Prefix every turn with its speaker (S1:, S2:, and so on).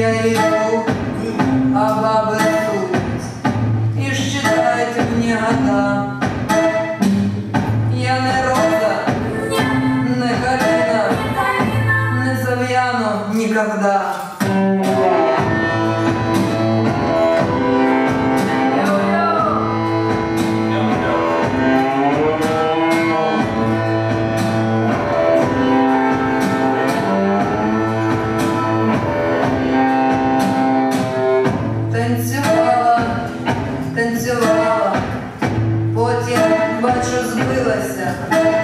S1: я его обобьюсь И считайте мне года Я не роза, не калина Не зав'яну никогда. потім бачу збилася.